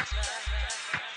Come together.